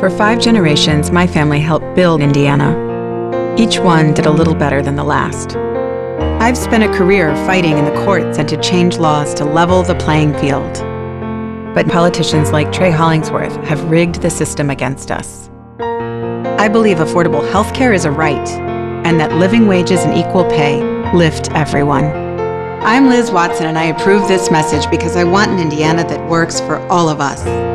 For five generations, my family helped build Indiana. Each one did a little better than the last. I've spent a career fighting in the courts and to change laws to level the playing field. But politicians like Trey Hollingsworth have rigged the system against us. I believe affordable health care is a right, and that living wages and equal pay lift everyone. I'm Liz Watson, and I approve this message because I want an Indiana that works for all of us.